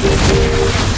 Shut